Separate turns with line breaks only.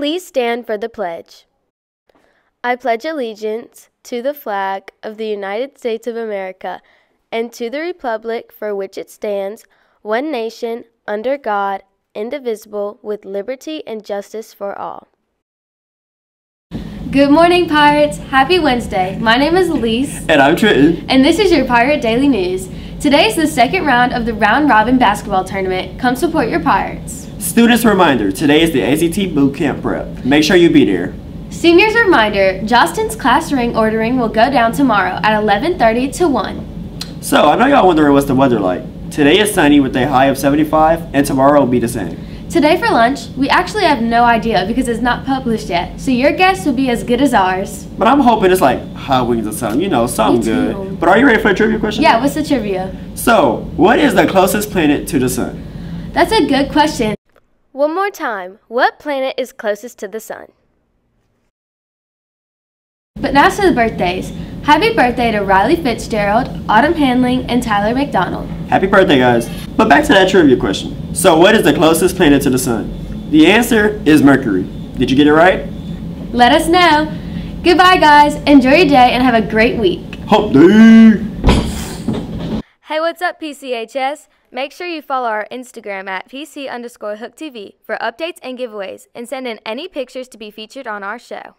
Please stand for the pledge. I pledge allegiance to the flag of the United States of America and to the republic for which it stands, one nation, under God, indivisible, with liberty and justice for all.
Good morning, Pirates. Happy Wednesday. My name is Elise,
And I'm Trenton.
and this is your Pirate Daily News. Today is the second round of the round robin basketball tournament. Come support your Pirates.
Students reminder, today is the ACT Boot Camp Prep. Make sure you be there.
Seniors reminder, Jostens class ring ordering will go down tomorrow at 11:30 to 1.
So, I know y'all wondering what's the weather like. Today is sunny with a high of 75, and tomorrow will be the same.
Today for lunch, we actually have no idea because it's not published yet. So your guess will be as good as ours.
But I'm hoping it's like hot wings or something, you know, something good. But are you ready for a trivia question?
Yeah, what's the trivia?
So, what is the closest planet to the sun?
That's a good question.
One more time. What planet is closest to the sun?
But now to the birthdays. Happy birthday to Riley Fitzgerald, Autumn Handling, and Tyler McDonald.
Happy birthday, guys. But back to that trivia question. So, what is the closest planet to the sun? The answer is Mercury. Did you get it right?
Let us know. Goodbye, guys. Enjoy your day and have a great week.
Hump day!
What's up, PCHS? Make sure you follow our Instagram at PC underscore Hook TV for updates and giveaways and send in any pictures to be featured on our show.